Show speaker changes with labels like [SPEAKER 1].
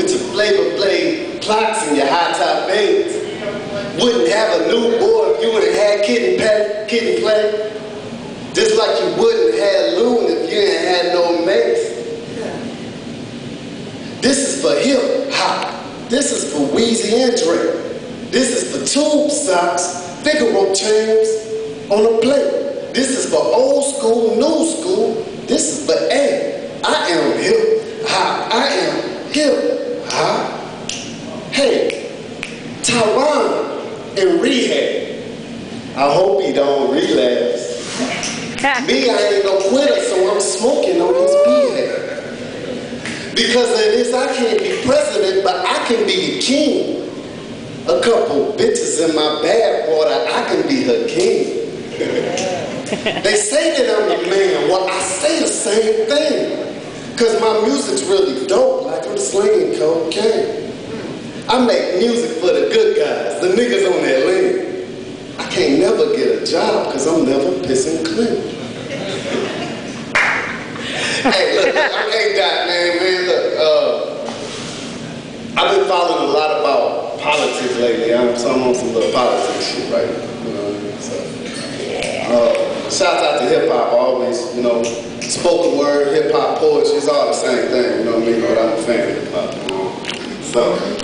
[SPEAKER 1] with your Flavor Flav clocks and your high top fades. Wouldn't have a new boy if you would have had pet, Kid 'n Play. Just like you wouldn't have loon if you ain't had no mates. This is for hip hop. This is for Weezy and Dre. This is for tube socks, Figaro chains on a plate. This is for old school, new school. This is for A. I am hip hop. I am hip hop. Hey, Taiwan in rehab. I hope he don't relapse. Me, I ain't no quitter, so I'm smoking on his behalf. Because of this, I can't be president, but I can be the king. A couple bitches in my bathwater, I can be her king. they say that I'm the man, well, I say the same thing. Because my music's really dope, like I'm slinging cocaine. I make music for the good guys, the niggas on that lane. I can't never get a job because I'm never pissing clean. hey, look, look, I'm A-Dot, man, man, look, uh, I've been following a lot about politics lately. I'm, so I'm on some little politics shit right you know I? So, uh, shout out to hip-hop always, you know, spoken word, hip-hop, poetry, it's all the same thing, you know what I mean? But I'm a fan of hip-hop. So,